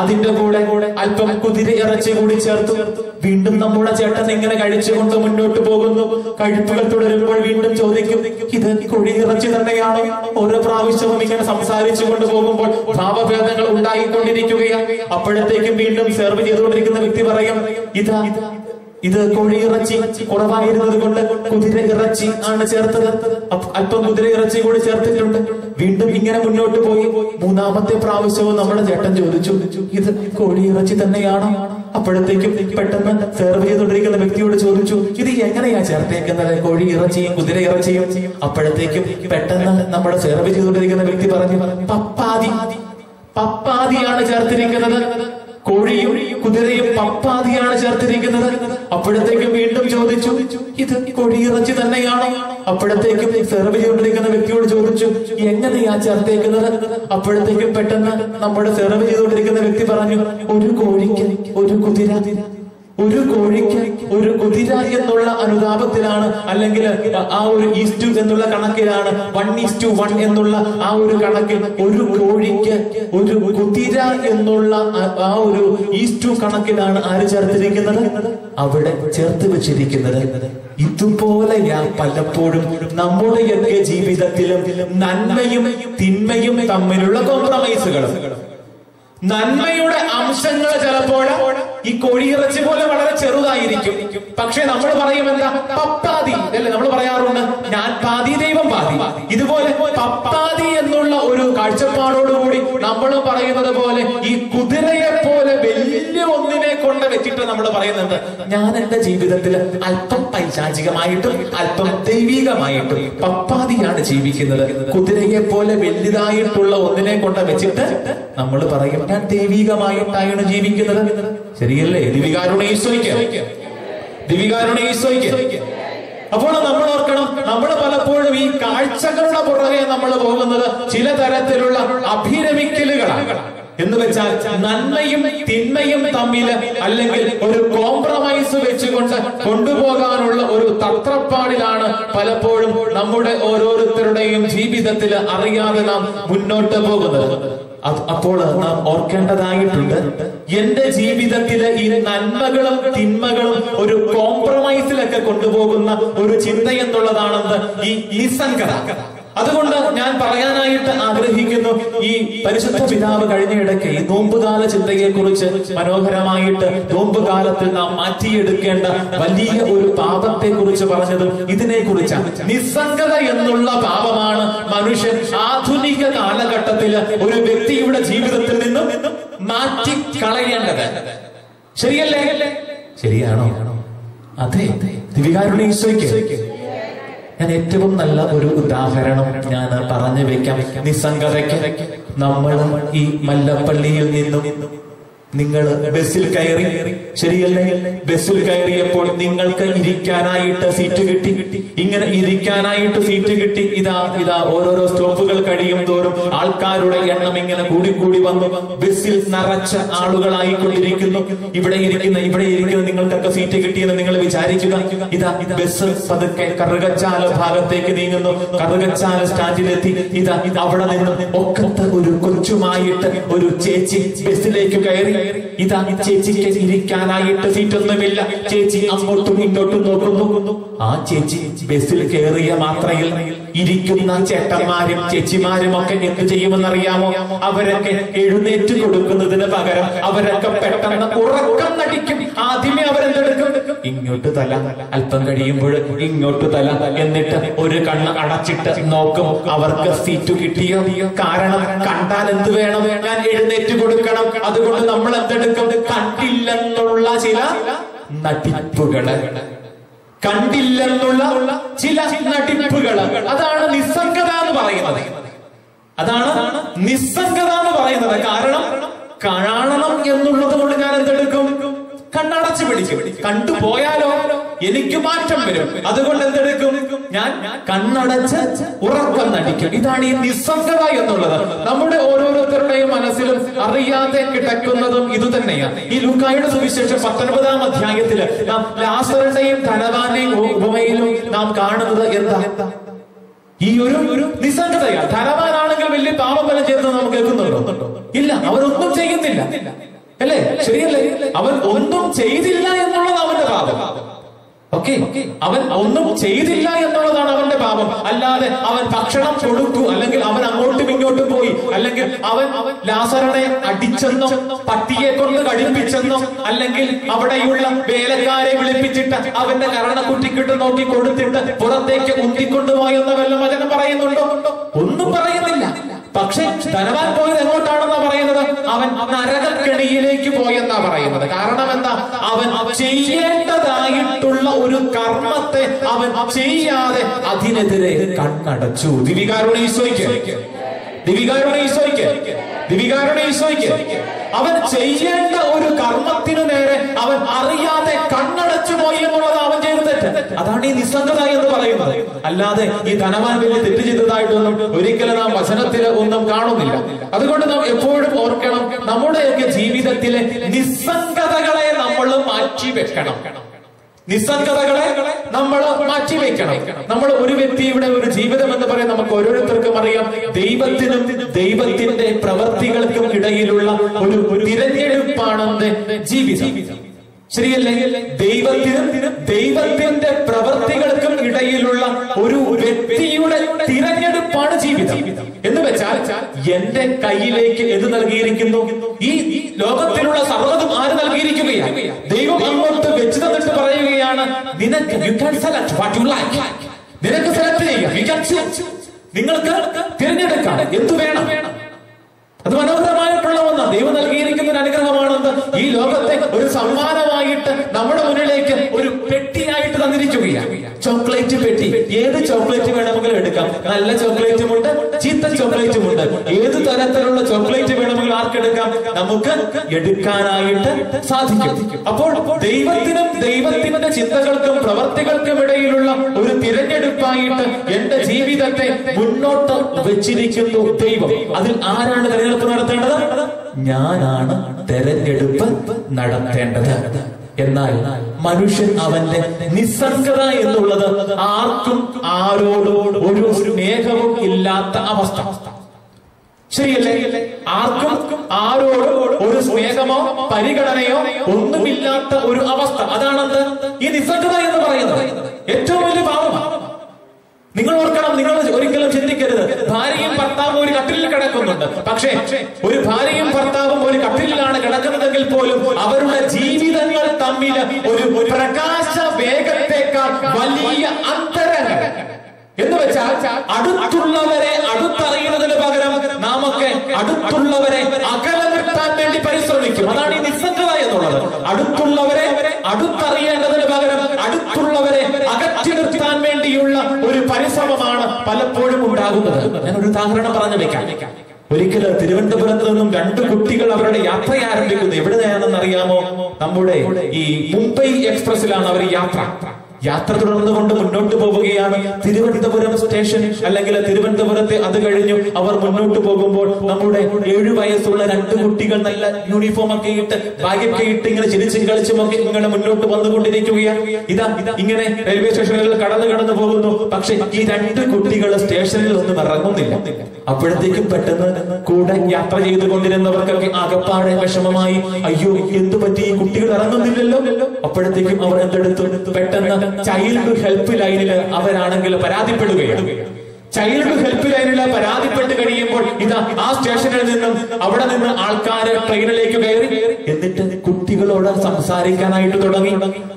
അതിന്റെ കൂടെ കൂടെ അല്പം കുതിര ഇറച്ചി കൂടി ചേർത്തു. വീണ്ടും നമ്മുടെ ചേട്ടൻ ഇങ്ങനെ കഴിച്ചുകൊണ്ട് മുന്നോട്ട് പോകുന്നു. കഴിപ്പുകൾ തുടരുമ്പോൾ വീണ്ടും ചോദിക്കും ഇത് കുഴി ഇറച്ചി തന്നെയാണ്? ഓരോ പ്രാവശ്യവും ഇങ്ങനെ സംസാരിച്ചു കൊണ്ട് പോകുമ്പോൾ ഭാവഭേദങ്ങൾ ഉണ്ടായിക്കൊണ്ടിരിക്കുകയാണ്. അപ്പോഴത്തേക്കും വീണ്ടും സെർവ് ചെയ്തുകൊണ്ടിരിക്കുന്ന വ്യക്തി പറയും ഇതാ ഇത് കോഴി ഇറച്ചി കുറവായിരുന്നത് കൊണ്ട് കുതിര ഇറച്ചി ആണ് ചേർത്തത്. അല്പം കുതിര ഇറച്ചി കൂടി ചേർത്തിട്ടുണ്ട്. വീണ്ടും ഇങ്ങനെ മുന്നോട്ട് പോയി. മൂന്നാമത്തെ പ്രാവശ്യവും നമ്മുടെ ചേട്ടൻ ചോദിച്ചു ഇത് കോഴി ഇറച്ചി തന്നെയാണ്? അപ്പോഴത്തേക്കും പെട്ടെന്ന് സെർവ് ചെയ്തുകൊണ്ടിരിക്കുന്ന വ്യക്തിയോട് ചോദിച്ചു ഇത് എങ്ങനെയാ ചേർത്തേക്കുന്നത്? കോഴി ഇറച്ചിയും കുതിര ഇറച്ചിയും? അപ്പോഴത്തേക്കും പെട്ടെന്ന് നമ്മുടെ സെർവ് ചെയ്തുകൊണ്ടിരിക്കുന്ന വ്യക്തി പറഞ്ഞു പപ്പാതി പപ്പാതിയാണ് ചേർത്തിരിക്കുന്നത്. കോഴിയും കുതിരയും പപ്പാതിയാണ് ചേർത്തിരിക്കുന്നത്. അപ്പോഴത്തേക്കും വീണ്ടും ചോദിച്ചു ഇത് കൊടിയിറച്ചി തന്നെയാണ്. അപ്പോഴത്തേക്കും സെർവ് ചെയ്തുകൊണ്ടിരിക്കുന്ന വ്യക്തിയോട് ചോദിച്ചു എങ്ങനെയാ ചേർത്തേക്കുന്നത് അപ്പോഴത്തേക്കും പെട്ടെന്ന് നമ്മുടെ സെർവ് ചെയ്തുകൊണ്ടിരിക്കുന്ന വ്യക്തി പറഞ്ഞു ഒരു കോഴിക്ക് ഒരു കുതിര ഒരു കോഴിക്ക് ഒരു കുതിര എന്നുള്ള അനുതാപത്തിലാണ് അല്ലെങ്കിൽ ആ ഒരു ഈസ്റ്റു എന്നുള്ള കണക്കിലാണ് വൺ ഈസ്റ്റു വൺ എന്നുള്ള ആ ഒരു കണക്കിൽ ഒരു കോഴിക്ക് ഒരു കുതിര എന്നുള്ള ആ- ഒരു ഈസ്റ്റു കണക്കിലാണ് ആര് ചേർത്തിരിക്കുന്നത്? അവിടെ ചേർത്ത് വെച്ചിരിക്കുന്നത് ഇതുപോലെയാ പലപ്പോഴും നമ്മുടെയൊക്കെ ജീവിതത്തിലും നന്മയും തിന്മയും തമ്മിലുള്ള കോംപ്രമൈസുകൾ നന്മയുടെ അംശങ്ങൾ ചിലപ്പോൾ ഈ കോഴിയിറച്ചി പോലെ വളരെ ചെറുതായിരിക്കും. പക്ഷെ നമ്മൾ പറയും എന്താ പപ്പാതി. അല്ലേ? നമ്മൾ പറയാറുണ്ട് ഞാൻ പാതി ദൈവം പാതി. ഇതുപോലെ പപ്പാതി എന്നുള്ള ഒരു കാഴ്ചപ്പാടോടുകൂടി നമ്മൾ പറയുന്നത് പോലെ ഈ കുതിരയെ പോലെ വലിയ ഒന്നിനെ കൊണ്ട് വെച്ചിട്ട് നമ്മൾ പറയുന്നുണ്ട് ഞാൻ എന്റെ ജീവിതത്തിൽ അല്പം പൈശാചികമായിട്ടും അല്പം ദൈവികമായിട്ടും പപ്പാതിയാണ് ജീവിക്കുന്നത്. കുതിരയെ പോലെ വലുതായിട്ടുള്ള ഒന്നിനെ കൊണ്ട് വെച്ചിട്ട് നമ്മൾ പറയും ഞാൻ ദൈവികമായിട്ടാണ് ജീവിക്കുന്നത്. ശരിയല്ലേ? ദിവികാരുടെ ഈശോയ്ക്ക്. ദിവികാരുടെ ഈശോയ്ക്ക്. അപ്പോൾ നമ്മൾ ഓർക്കണം നമ്മൾ പലപ്പോഴും ഈ കാഴ്ചകളുടെ പുറകെ നമ്മൾ പോകുന്നത് ചില തരത്തിലുള്ള അഭിരമിക്കലുകളാണ്. എന്ന് വെച്ചാൽ നന്മയും തിന്മയും തമ്മിൽ അല്ലെങ്കിൽ ഒരു കോംപ്രമൈസ് വെച്ചുകൊണ്ട് കൊണ്ടുപോകാനുള്ള ഒരു തത്രപ്പാടിലാണ് പലപ്പോഴും നമ്മുടെ ഓരോരുത്തരുടെയും ജീവിതത്തിൽ അറിയാതെ നാം മുന്നോട്ട് പോകുന്നത്. അപ്പോൾ നാം ഓർക്കേണ്ടതായിട്ടുണ്ട്. എന്റെ ജീവിതത്തിലെ ഈ നന്മകളും തിന്മകളും ഒരു കോംപ്രമൈസിലൊക്കെ കൊണ്ടുപോകുന്ന ഒരു ചിന്ത എന്നുള്ളതാണെന്ന് ഈ നിസ്സംഗത. അതുകൊണ്ട് ഞാൻ പറയാനായിട്ട് ആഗ്രഹിക്കുന്നു ഈ പരിശുദ്ധ പിതാവ് കഴിഞ്ഞ ഇടയ്ക്ക് ഈ നോമ്പുകാല ചിന്തയെ കുറിച്ച് മനോഹരമായിട്ട് നോമ്പുകാലത്തിൽ നാം മാറ്റിയെടുക്കേണ്ട വലിയ ഒരു പാപത്തെ കുറിച്ച് പറഞ്ഞത് ഇതിനെ കുറിച്ചാണ് നിസ്സംഗത എന്നുള്ള പാപമാണ് മനുഷ്യൻ ആധുനിക കാലഘട്ടത്തിൽ ഒരു വ്യക്തിയുടെ ജീവിതത്തിൽ നിന്നും മാറ്റി കളയേണ്ടത് ശരിയല്ലേ? ശരിയാണോ? അതെ. ദിവികാരുടെ ഈശോയ്ക്ക്. ഞാൻ ഏറ്റവും നല്ല ഒരു ഉദാഹരണം ഞാൻ പറഞ്ഞു വെക്കാം. നിസ്സംഗതയ്ക്ക് നമ്മൾ ഈ മല്ലപ്പള്ളിയിൽ നിന്നും നിങ്ങൾ ബസ്സിൽ കയറി. ശരിയല്ലേ? ബസ്സിൽ കയറിയപ്പോൾ നിങ്ങൾക്ക് ഇരിക്കാനായിട്ട് സീറ്റ് കിട്ടി. ഇങ്ങനെ ഇരിക്കാനായിട്ട് സീറ്റ് കിട്ടി. ഇതാ ഇതാ ഓരോരോ സ്റ്റോപ്പുകൾ കഴിയും തോറും ആൾക്കാരുടെ എണ്ണം ഇങ്ങനെ കൂടിക്കൂടി കൂടി വന്നു. ബസ്സിൽ നിറച്ച ആളുകളായിക്കൊണ്ടിരിക്കുന്നു. ഇവിടെ ഇരിക്കുന്ന ഇവിടെ ഇരിക്കുന്ന നിങ്ങൾക്കൊക്കെ സീറ്റ് കിട്ടിയെന്ന് നിങ്ങൾ വിചാരിക്കുക. ഇതാ ബസ് പതുക്കെ കറുകച്ചാല ഭാഗത്തേക്ക് നീങ്ങുന്നു. കറുകച്ചാല സ്റ്റാൻഡിലെത്തി. ഇതാ അവിടെ നിന്ന് ഒക്കത്തെ ഒരു കൊച്ചുമായിട്ട് ഒരു ചേച്ചി ബസ്സിലേക്ക് കയറി. ഇതാ ചേച്ചിക്ക് ഇരിക്കാനായിട്ട് സീറ്റൊന്നുമില്ല. ചേച്ചി അങ്ങോട്ടും ഇങ്ങോട്ടും നോക്കുന്നു. ആ ചേച്ചി ബസ്സിൽ കയറിയ മാത്രയിൽ ഇരിക്കുന്ന ചേട്ടന്മാരും ചേച്ചിമാരും ഒക്കെ എന്ത് ചെയ്യുമെന്നറിയാമോ? അവരൊക്കെ എഴുന്നേറ്റ് കൊടുക്കുന്നതിന് പകരം അവരൊക്കെ പെട്ടെന്ന് ഉറക്കം നടിക്കും. ആദ്യമേ അവരെന്തെടുക്കും? ഇങ്ങോട്ട് തല. അല്പം കഴിയുമ്പോൾ ഇങ്ങോട്ട് തല. എന്നിട്ട് ഒരു കണ്ണ് അടച്ചിട്ട് നോക്കും. അവർക്ക് സീറ്റ് കിട്ടിയോ? കാരണം കണ്ടാൽ എന്ത് വേണം? ഞാൻ എഴുന്നേറ്റ് കൊടുക്കണം. അതുകൊണ്ട് നമ്മൾ എന്തെടുക്കും കണ്ടില്ലെന്നുള്ള ചില നടിപ്പുകൾ. കണ്ടില്ലെന്നുള്ള ചില നടിപ്പുകൾ അതാണ് നിസ്സംഗത എന്ന് പറയുന്നത്. അതാണ് നിസ്സംഗത എന്ന് പറയുന്നത്. കാരണം കാണണം എന്നുള്ളത് കൊണ്ട് ഞാൻ എന്തെടുക്കും കണ്ണടച്ച് പിടിക്കും. കണ്ടുപോയാലോ എനിക്ക് മാറ്റം വരും. അതുകൊണ്ട് എന്തെടുക്കും? ഞാൻ കണ്ണടച്ച് ഉറക്കം നടിക്കും. ഇതാണ് ഈ നിസ്സംഗത എന്നുള്ളത്. നമ്മുടെ ഓരോരുത്തരുടെയും മനസ്സിലും അറിയാതെ കിടക്കുന്നതും ഇത് തന്നെയാണ്. ഈ ലൂക്കായുടെ സുവിശേഷം പത്തൊൻപതാം അധ്യായത്തിൽ നാം ലാസറിന്റെയും ധനവാന്റെയും ഉപമയിലും നാം കാണുന്നത് എന്താ? ഈ ഒരു ഒരു നിസ്സംഗതയാണ്. ധനവാനാണെങ്കിൽ വലിയ പാപം വല്ലതും ചെയ്തെന്ന് നമുക്ക് കേൾക്കുന്നുണ്ടോ? ഇല്ല അവരൊന്നും ചെയ്യുന്നില്ല. അല്ലേ? ശരിയല്ലേ? അവൻ ഒന്നും ചെയ്തില്ല എന്നുള്ളത് അവന്റെ പാപം. ഓക്കെ? അവൻ ഒന്നും ചെയ്തില്ല എന്നുള്ളതാണ് അവന്റെ പാപം. അല്ലാതെ അവൻ ഭക്ഷണം കൊടുത്തു അല്ലെങ്കിൽ അവൻ അങ്ങോട്ടും ഇങ്ങോട്ടും പോയി അല്ലെങ്കിൽ അവൻ ലാസറിനെ അടിച്ചെന്നോ പട്ടിയെ കൊണ്ട് കടിപ്പിച്ചെന്നോ അല്ലെങ്കിൽ അവിടെയുള്ള വേലക്കാരെ വിളിപ്പിച്ചിട്ട് അവന്റെ കരണക്കുറ്റിക്കിട്ട് നോക്കി കൊടുത്തിട്ട് പുറത്തേക്ക് ഉന്തിക്കൊണ്ടുപോയെന്ന വല്ല വചനം പറയുന്നുണ്ടോ? പക്ഷെ ധനവാൻ പോയത് എങ്ങോട്ടാണെന്നാ പറയുന്നത്? അവൻ നരകക്കെണിയിലേക്ക് പോയെന്നാ പറയുന്നത്. കാരണം എന്താ? അവൻ ചെയ്യേണ്ടതായിട്ടുള്ള ഒരു കർമ്മത്തെ അവൻ ചെയ്യാതെ അതിനെതിരെ കണ്ണടച്ചു. ദിവികാരുടെ ഈശോയ്ക്ക്. ദിവികാരുടെ ഈശോയ്ക്ക്. ദിവികാരുടെ ഈശോയ്ക്ക്. അവൻ ചെയ്യേണ്ട ഒരു കർമ്മത്തിനു നേരെ അവൻ അറിയാതെ കണ്ണടച്ചു പോയി എന്നുള്ളത് അവൻ തെറ്റ്. അതാണ് ഈ നിസ്സംഗത എന്ന് പറയുന്നത്. അല്ലാതെ ഈ ധനവാൻ വലിയ തെറ്റ് ചെയ്തതായിട്ടൊന്നും ഒരിക്കലും നാം വചനത്തിൽ ഒന്നും കാണുന്നില്ല. അതുകൊണ്ട് നാം എപ്പോഴും ഓർക്കണം നമ്മുടെയൊക്കെ ജീവിതത്തിലെ നിസ്സംഗതകളെ നമ്മൾ മാറ്റി വെക്കണം. നിസ്സംഗതകളെ നമ്മൾ മാറ്റി വെക്കണം. നമ്മൾ ഒരു വ്യക്തിയുടെ ഒരു ജീവിതം എന്ന് പറയാൻ നമുക്ക് ഓരോരുത്തർക്കും അറിയാം. ദൈവത്തിനും ദൈവത്തിന്റെ പ്രവൃത്തികൾക്കും ഇടയിലുള്ള ഒരു തിരഞ്ഞെടുപ്പാണെന്ന് ജീവിതം. ശരിയല്ലേ? ദൈവത്തിനും ദൈവത്തിന്റെ പ്രവൃത്തികൾക്കും ഇടയിലുള്ള ഒരു വ്യക്തിയുടെ തിരഞ്ഞെടുപ്പാണ് ജീവിതം. എന്ന് വെച്ചാൽ എന്റെ കയ്യിലേക്ക് എന്ത് നൽകിയിരിക്കുന്നു? ഈ ലോകത്തിലുള്ള സർവതും ആര് നൽകിയിരിക്കുകയാണ്? ദൈവം അങ്ങോട്ട് വെച്ച് തന്നിട്ട് പറയുകയാണ് നിനക്ക് you can select what you like നിനക്ക് സെലക്ട് ചെയ്യാം. യു ക്യാൻ ചൂസ് നിങ്ങൾക്ക് തിരഞ്ഞെടുക്കാം. എന്തു വേണം? അത് മനോഹരമായിട്ടുള്ള ഒന്ന്. ദൈവം നൽകിയിരിക്കുന്ന ഒരു അനുഗ്രഹമാണെന്ന് ഈ ലോകത്തെ ഒരു സമ്മാനമായിട്ട് നമ്മുടെ മുന്നിലേക്ക് ഒരു തന്നിരിക്കുകയാണ് ചോക്ലേറ്റ് പെട്ടി. ഏത് ചോക്ലേറ്റ് വേണമെങ്കിലും എടുക്കാം. നല്ല ചോക്ലേറ്റും ഉണ്ട് ചീത്ത ചോക്ലേറ്റും ഉണ്ട് ഏത് തരത്തിലുള്ള ചോക്ലേറ്റ് വേണമെങ്കിലും ആർക്കെടുക്കാം? നമുക്ക് എടുക്കാനായിട്ട് സാധിക്കും. അപ്പോൾ ദൈവത്തിനും ദൈവത്തിന്റെ ചിന്തകൾക്കും പ്രവർത്തികൾക്കും ഇടയിലുള്ള ഒരു തിരഞ്ഞെടുപ്പായിട്ട് എന്റെ ജീവിതത്തെ മുന്നോട്ട് വെച്ചിരിക്കുന്നു ദൈവം. അതിൽ ആരാണ് തിരഞ്ഞെടുപ്പ് നടത്തേണ്ടത്? ഞാനാണ് തെരഞ്ഞെടുപ്പ് നടത്തേണ്ടത്. എന്നാൽ മനുഷ്യൻ അവന്റെ നിസ്സംഗത എന്നുള്ളത് ആർക്കും ആരോടോട് ഒരു സ്നേഹവും ഇല്ലാത്ത അവസ്ഥ. ശരിയല്ലേ? ആർക്കും ആരോടും ഒരു സ്നേഹമോ പരിഗണനയോ ഒന്നുമില്ലാത്ത ഒരു അവസ്ഥ. അതാണെന്ത് ഈ നിസ്സംഗത എന്ന് പറയുന്നത്. ഏറ്റവും വലിയ പാപമാണ് നിങ്ങൾ ഓർക്കണം നിങ്ങൾ ഒരിക്കലും ചിന്തിക്കരുത്. ഭാര്യയും ഭർത്താവും ഒരു കട്ടിലിൽ കിടക്കുന്നുണ്ട്. പക്ഷേ ഒരു ഭാര്യയും ഭർത്താവും ഒരു കട്ടിലിലാണ് കിടക്കുന്നതെങ്കിൽ പോലും അവരുടെ ജീവിതങ്ങൾ തമ്മിൽ ഒരു പ്രകാശ വേഗത്തേക്കാൾ വലിയ അന്തരങ്ങൾ എന്ന് വെച്ചാൽ അടുത്തുള്ളവരെ അടുത്തറിയുന്നതിന് പകരം നാമൊക്കെ അടുത്തുള്ളവരെ അകലെ നിർത്താൻ വേണ്ടി പരിശ്രമിക്കും. അതാണ് ഈ നിസ്സംഗത എന്നുള്ളത്. അടുത്തുള്ളവരെ അടുത്തറിയേണ്ടതിന് പകരം അടുത്തുള്ളവരെ അകറ്റി നിർത്താൻ വേണ്ടിയുള്ള ഒരു പരിശ്രമമാണ് പലപ്പോഴും ഉണ്ടാകുന്നത്. ഞാൻ ഒരു ഉദാഹരണം പറഞ്ഞു വെക്കാം. ഒരിക്കൽ തിരുവനന്തപുരത്ത് നിന്നും രണ്ട് കുട്ടികൾ അവരുടെ യാത്ര ആരംഭിക്കുന്നു. എവിടെയാണെന്ന് അറിയാമോ നമ്മുടെ ഈ മുംബൈ എക്സ്പ്രസിലാണ് അവർ യാത്ര. യാത്ര തുടർന്നുകൊണ്ട് മുന്നോട്ട് പോവുകയാണ്. തിരുവനന്തപുരം സ്റ്റേഷൻ അല്ലെങ്കിൽ തിരുവനന്തപുരത്തെ അത് കഴിഞ്ഞു അവർ മുന്നോട്ട് പോകുമ്പോൾ നമ്മുടെ ഏഴു വയസ്സുള്ള രണ്ട് കുട്ടികൾ നല്ല യൂണിഫോം ഒക്കെ ഇട്ട് ബാഗൊക്കെ ഇട്ട് ഇങ്ങനെ ചിരിച്ചും കളിച്ചും ഒക്കെ ഇങ്ങനെ മുന്നോട്ട് വന്നുകൊണ്ടിരിക്കുകയാണ്. ഇതാ ഇങ്ങനെ റെയിൽവേ സ്റ്റേഷനുകളിൽ കടന്നു കടന്നു പോകുന്നു. പക്ഷെ ഈ രണ്ട് കുട്ടികൾ സ്റ്റേഷനിൽ ഒന്നും ഇറങ്ങുന്നില്ല. അപ്പോഴത്തേക്കും പെട്ടെന്ന് കൂടെ യാത്ര ചെയ്തുകൊണ്ടിരുന്നവർക്കൊക്കെ ആകപ്പാടെ വിഷമമായി അയ്യോ എന്തു പറ്റി? ഈ കുട്ടികൾ ഇറങ്ങുന്നില്ലല്ലോ. അപ്പോഴത്തേക്കും അവർ എന്തെടുത്തു? പെട്ടെന്ന് ചൈൽഡ് ഹെൽപ്പ് ലൈനിൽ അവരാണെങ്കിൽ പരാതിപ്പെടുകയാണ്. ചൈൽഡ് ഹെൽപ്പ് ലൈനിൽ പരാതിപ്പെട്ട് കഴിയുമ്പോൾ ഇതാ ആ സ്റ്റേഷനിൽ നിന്നും അവിടെ നിന്ന് ആൾക്കാര് ട്രെയിനിലേക്ക് കയറി. എന്നിട്ട് കുട്ടികളോട് സംസാരിക്കാനായിട്ട് തുടങ്ങി.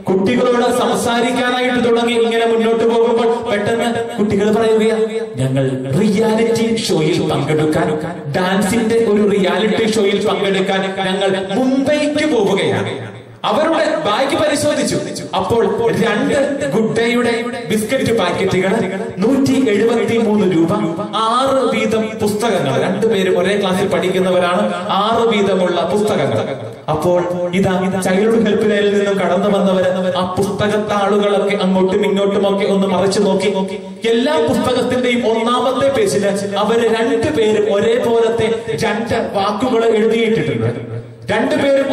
കുട്ടികളോട് സംസാരിക്കാനായിട്ട് തുടങ്ങി. ഇങ്ങനെ മുന്നോട്ട് പോകുമ്പോൾ പെട്ടെന്ന് കുട്ടികൾ പറയുകയാ ഞങ്ങൾ റിയാലിറ്റി ഷോയിൽ പങ്കെടുക്കാൻ ഡാൻസിന്റെ ഒരു റിയാലിറ്റി ഷോയിൽ പങ്കെടുക്കാൻ ഞങ്ങൾ മുംബൈക്ക് പോവുകയാണ്. അവരുടെ ബാഗ് പരിശോധിച്ചു. അപ്പോൾ രണ്ട് ഗുഡ് ഡേയുടെ ബിസ്ക്കറ്റ് പാക്കറ്റുകൾ നൂറ്റി എഴുപത്തി മൂന്ന് രൂപ. ആറ് വീതം പുസ്തകങ്ങൾ. രണ്ടുപേരും ഒരേ ക്ലാസ്സിൽ പഠിക്കുന്നവരാണ്. ആറ് വീതമുള്ള പുസ്തകങ്ങൾ. അപ്പോൾ ഇതാ ചൈൽഡ് ഹെൽപ്പ് ലൈനിൽ നിന്നും കടന്നു വന്നവർ ആ പുസ്തകത്താളുകളൊക്കെ അങ്ങോട്ടും ഇങ്ങോട്ടും ഒക്കെ ഒന്ന് മറിച്ചു നോക്കി. നോക്കി എല്ലാ പുസ്തകത്തിന്റെയും ഒന്നാമത്തെ പേജിൽ അവർ രണ്ടുപേരും ഒരേപോലത്തെ രണ്ട് വാക്കുകൾ എഴുതിയിട്ടിട്ടുണ്ട്. രണ്ടുപേരും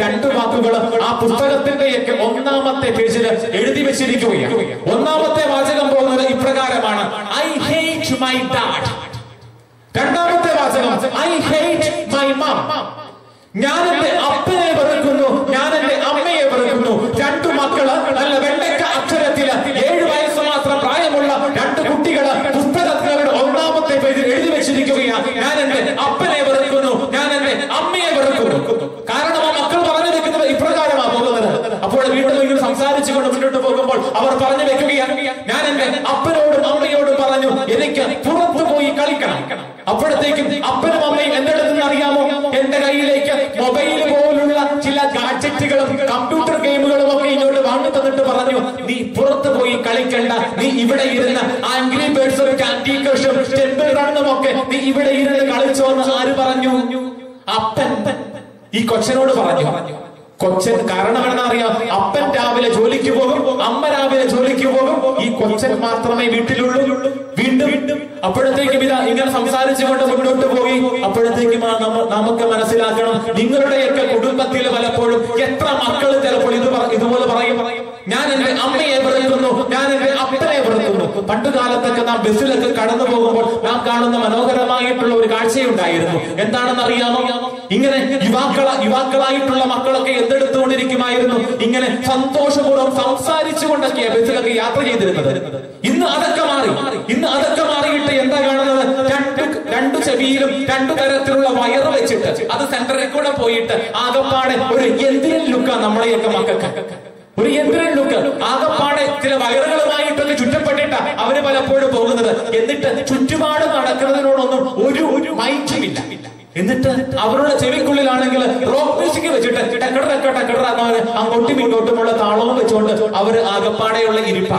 രണ്ട് വാക്കുകൾ ആ പുസ്തകത്തിന്റെ ഒന്നാമത്തെ പേജിൽ എഴുതി വെച്ചിരിക്കുകയാണ്. ഒന്നാമത്തെ വാചകം പോകുന്നത് ഇപ്രകാരമാണ് ഐ ഹേറ്റ് മൈ ഡാഡ് രണ്ടാമത്തെ വാചകം ഐ ഹേറ്റ് മൈ മാം ഞാൻ എന്റെ അപ്പനെ വെറുക്കുന്നു ഞാൻ എന്റെ അമ്മയെ വെറുക്കുന്നു. രണ്ടു മക്കൾ നല്ല ഒക്കെ നീ ഇവിടെ ഇരുന്ന് കളിച്ചോന്ന് ആര് പറഞ്ഞു? അപ്പൻ. ഈ കൊച്ചനോട് പറഞ്ഞു. കൊച്ചൻ കാരണം അറിയാം. അപ്പൻ രാവിലെ ജോലിക്ക് പോകും അമ്മ രാവിലെ ജോലിക്ക് പോകും. ഈ കൊച്ചൻ മാത്രമേ വീട്ടിലുള്ളൂ. വീണ്ടും അപ്പോഴത്തേക്കും ഇതാ ഇങ്ങനെ സംസാരിച്ചുകൊണ്ട് മുന്നോട്ട് പോയി. അപ്പോഴത്തേക്കും നമുക്ക് മനസ്സിലാക്കണം നിങ്ങളുടെയൊക്കെ കുടുംബത്തിൽ പലപ്പോഴും എത്ര മക്കൾ ചിലപ്പോൾ ഇത് ഇതുപോലെ പറയും. ഞാൻ എന്റെ അമ്മയെ വെറുക്കുന്നു ഞാൻ എന്റെ അപ്പനെ വെറുക്കുന്നു. പണ്ട് കാലത്തൊക്കെ നാം ബസ്സിലൊക്കെ കടന്നു പോകുമ്പോൾ നാം കാണുന്ന മനോഹരമായിട്ടുള്ള ഒരു കാഴ്ചയുണ്ടായിരുന്നു. എന്താണെന്ന് അറിയാമോ ഇങ്ങനെ യുവാക്കള യുവാക്കളായിട്ടുള്ള മക്കളൊക്കെ എന്തെടുത്തുകൊണ്ടിരിക്കുമായിരുന്നു. ഇങ്ങനെ സന്തോഷപൂർവം സംസാരിച്ചുകൊണ്ടൊക്കെയാണ് ബസ്സിലൊക്കെ യാത്ര ചെയ്തിരുന്നത്. ഇന്ന് അതൊക്കെ മാറി. ഇന്ന് അതൊക്കെ മാറിയിട്ട് എന്താ കാണുന്നത്? രണ്ട് രണ്ടു ചെവിയിലും രണ്ടു തരത്തിലുള്ള വയറ് വെച്ചിട്ട് അത് സെന്ററിൽ കൂടെ പോയിട്ട് ആകപ്പാടെ ഒരു എന്തിനും ലുക്കാ നമ്മളെയൊക്കെ മക്കൾക്ക്. ഒരു യന്ത്രൻ ലുക്ക് ആകപ്പാടെ ചില വയറുകളുമായിട്ടൊക്കെ ചുറ്റപ്പെട്ടിട്ട അവർ പലപ്പോഴും പോകുന്നത്. എന്നിട്ട് ചുറ്റുപാട് നടക്കുന്നതിനോടൊന്നും ഒരു ഒരു മൈച്ചുമില്ല എന്നിട്ട് അവരുടെ ചെവിക്കുള്ളിലാണെങ്കിൽ റോക്ക് മ്യൂസിക് വെച്ചിട്ട് ടക്കട ടക്ക ടക്കട അങ്ങോട്ടും ഇങ്ങോട്ടുമുള്ള താളവും വെച്ചുകൊണ്ട് അവർ ആകപ്പാടെയുള്ള ഇരിപ്പ.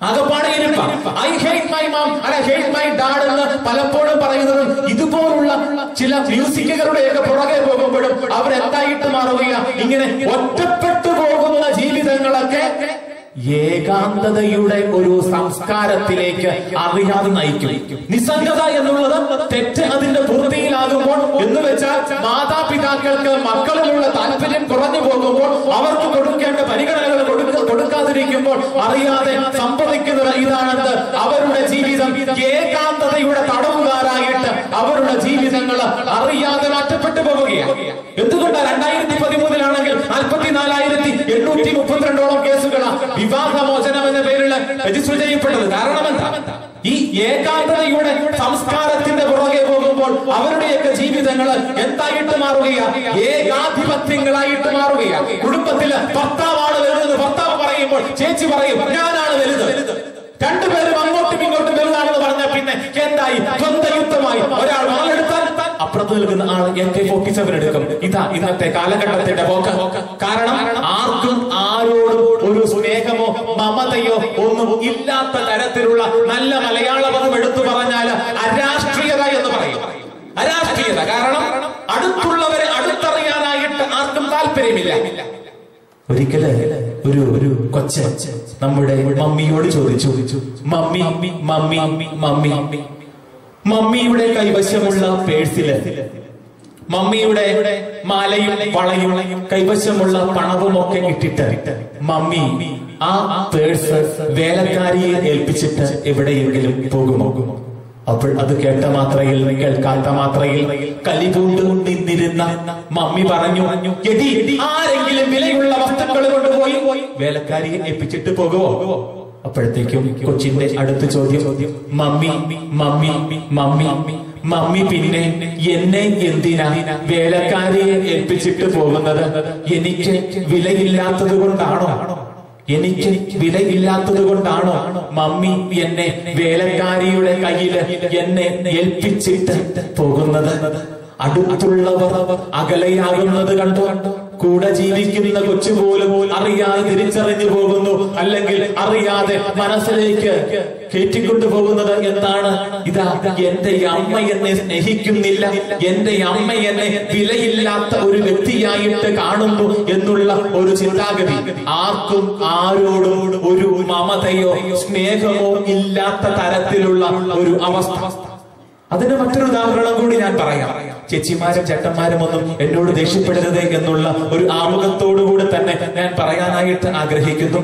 ആകപ്പാടെ ഇരിപ്പ. ഐ ഹേറ്റ് മൈ മാം അല്ല ഹേറ്റ് മൈ ഡാഡ് എന്ന് പലപ്പോഴും പറയുന്നതും ഇതുപോലുള്ള ചില മ്യൂസിക്കുകളുടെയൊക്കെ പുറകെ പോകുമ്പോഴും അവരെന്തായിട്ട് മാറുകയില്ല. ഇങ്ങനെ ഒറ്റപ്പെട്ടു പോകുന്ന ഏകാന്തതയുടെ ഒരു സംസ്കാരത്തിലേക്ക് അറിയാതെ നയിക്കും. നിസ്സംഗത എന്നുള്ളത് തെറ്റ് അതിന്റെ പൂർത്തിയിലാകുമ്പോൾ എന്ന് വെച്ചാൽ മാതാപിതാക്കൾക്ക് മക്കളിലുള്ള താല്പര്യം കുറഞ്ഞു പോകുമ്പോൾ അവർക്ക് കൊടുക്കേണ്ട പരിഗണനകൾ കൊടുക്ക- കൊടുക്കാതിരിക്കുമ്പോൾ അറിയാതെ സംഭവിക്കുന്നത് ഇതാണെന്ന് അവരുടെ ജീവിതം ഏകാന്തതയുടെ തടവുകാരായിട്ട് അവരുടെ ജീവിതങ്ങൾ അറിയാതെ മാറ്റപ്പെട്ടു പോവുകയാണ്. എന്തുകൊണ്ടാണ് രണ്ടായിരത്തി പതിമൂന്നിലാണെങ്കിൽ രജിസ്റ്റർ കാരണം എന്താ? ഈ ഏകാന്തതയുടെ സംസ്കാരത്തിന്റെ പുറകെ പോകുമ്പോൾ അവരുടെയൊക്കെ ജീവിതങ്ങൾ എന്തായിട്ട് മാറുകയാ? ഏകാധിപത്യങ്ങളായിട്ട് മാറുകയാ. കുടുംബത്തിൽ ഭർത്താവാണ് വലുതെന്ന് ഭർത്താവ് പറയുമ്പോൾ ചേച്ചി പറയും ഞാനാണ് വലുത്. രണ്ടുപേരും അങ്ങോട്ടും ഇങ്ങോട്ടും വലുതാണെന്ന് പറഞ്ഞ പിന്നെ എന്തായി? ദ്വന്ദ്വയുദ്ധമായി ഒരാൾ വാളെടുത്താൽ അപ്പുറത്ത് നിൽക്കുന്ന ആൾ എൻ കെ എടുക്കും ഇതാ ഇന്നത്തെ കാലഘട്ടത്തിന്റെ പോക്ക്. കാരണം ആർക്കും ആരോടും ഒരു മമതയോ ഒന്നും ഇല്ലാത്ത തരത്തിലുള്ള നല്ല മലയാള പദം എടുത്തു പറഞ്ഞാൽ അരാഷ്ട്രീയത എന്ന് പറയും. അരാഷ്ട്രീയത. കാരണം അടുത്തുള്ളവരെ അടുത്തറിയാനായിട്ട് ആർക്കും താല്പര്യമില്ല. ഒരിക്കൽ ഒരു ഒരു കൊച്ച നമ്മുടെ മമ്മിയോട് ചോദിച്ചു. മമ്മി മമ്മി മമ്മി മമ്മിയുടെ കൈവശമുള്ള പേഴ്സിൽ മമ്മിയുടെ മാലയും വളയും കൈവശമുള്ള പണവും ഒക്കെ ഇട്ടിട്ട് മമ്മി ആ പേഴ്സ് വേലക്കാരിയെ ഏൽപ്പിച്ചിട്ട് എവിടെയെങ്കിലും പോകുമോ? അപ്പോൾ അത് കേട്ട മാത്രയിൽ കേൾക്കാത്ത മാത്രയിൽ കലിപൂണ്ട് നിന്നിരുന്ന മമ്മി പറഞ്ഞു എടി ആരെങ്കിലും വിലയുള്ള വസ്തുക്കൾ കൊണ്ടുപോയി വേലക്കാരിയെ ഏൽപ്പിച്ചിട്ട് പോകുമോ? അപ്പോഴത്തേക്കും കൊച്ചിന്റെ അടുത്ത ചോദ്യം മമ്മി മമ്മി മമ്മി മമ്മി പിന്നെ എന്നെ എന്തിനാ വേലക്കാരിയെ ഏൽപ്പിച്ചിട്ട് പോകുന്നത്? എനിക്ക് വിലയില്ലാത്തത് കൊണ്ടാണോ? എനിക്ക് വിലയില്ലാത്തത് കൊണ്ടാണോ മമ്മി എന്നെ വേലക്കാരിയുടെ കയ്യിൽ എന്നെ ഏൽപ്പിച്ചിട്ട് പോകുന്നത്? അടുത്തുള്ളവർ അകലെയാകുന്നത് കണ്ടു? കൂടെ ജീവിക്കുന്ന കൊച്ചു പോലും അറിയാതെ തിരിച്ചറിഞ്ഞു പോകുന്നു. അല്ലെങ്കിൽ അറിയാതെ മനസ്സിലേക്ക് കയറ്റിക്കൊണ്ടു പോകുന്നത് എന്താണ്? ഇതാ എന്റെ അമ്മ എന്നെ സ്നേഹിക്കുന്നില്ല. എന്റെ അമ്മ എന്നെ വിലയില്ലാത്ത ഒരു വ്യക്തിയായിട്ട് കാണുന്നു എന്നുള്ള ഒരു ചിന്താഗതി. ആർക്കും ആരോടും ഒരു മമതയോ സ്നേഹമോ ഇല്ലാത്ത തരത്തിലുള്ള ഒരു അവസ്ഥ. അതിന് മറ്റൊരു ഉദാഹരണം കൂടി ഞാൻ പറയാം. ചേച്ചിമാരും ചേട്ടന്മാരും ഒന്നും എന്നോട് ദേഷ്യപ്പെടരുത് എന്നുള്ള ഒരു ആമുഖത്തോടു കൂടെ തന്നെ ഞാൻ പറയാനായിട്ട് ആഗ്രഹിക്കുന്നു.